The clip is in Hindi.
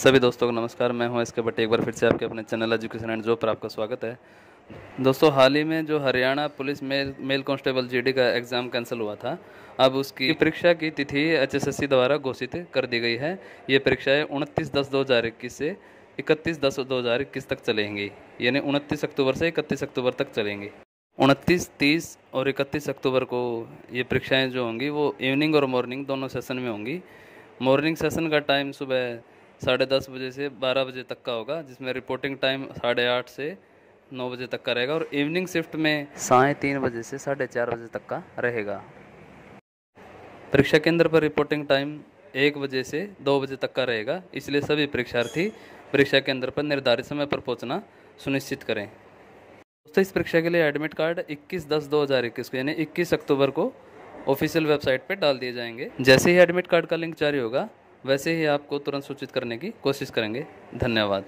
सभी दोस्तों को नमस्कार, मैं हूँ इसके बट एक बार फिर से आपके अपने चैनल एजुकेशन एंड जॉब पर आपका स्वागत है। दोस्तों, हाल ही में जो Haryana police male male constable GD का एग्ज़ाम कैंसिल हुआ था, अब उसकी परीक्षा की तिथि एच द्वारा घोषित कर दी गई है। ये परीक्षाएँ उनतीस दस दो हज़ार इक्कीस से इकतीस दस दो हज़ार इक्कीस तक चलेंगी, यानी उनतीस अक्टूबर से इकतीस अक्टूबर तक चलेंगी। उनतीस, तीस और इकतीस अक्टूबर को ये परीक्षाएँ जो होंगी, वो इवनिंग और मॉर्निंग दोनों सेशन में होंगी। मॉर्निंग सेशन का टाइम सुबह साढ़े दस बजे से बारह बजे तक का होगा, जिसमें रिपोर्टिंग टाइम साढ़े आठ से नौ बजे तक का रहेगा और इवनिंग शिफ्ट में साढ़े तीन बजे से साढ़े चार बजे तक का रहेगा। परीक्षा केंद्र पर रिपोर्टिंग टाइम एक बजे से दो बजे तक का रहेगा, इसलिए सभी परीक्षार्थी परीक्षा केंद्र पर निर्धारित समय पर पहुँचना सुनिश्चित करें। दोस्तों, इस परीक्षा के लिए एडमिट कार्ड 21 दस 2021 को, यानी 21 अक्टूबर को ऑफिशियल वेबसाइट पर डाल दिए जाएँगे। जैसे ही एडमिट कार्ड का लिंक जारी होगा वैसे ही आपको तुरंत सूचित करने की कोशिश करेंगे। धन्यवाद।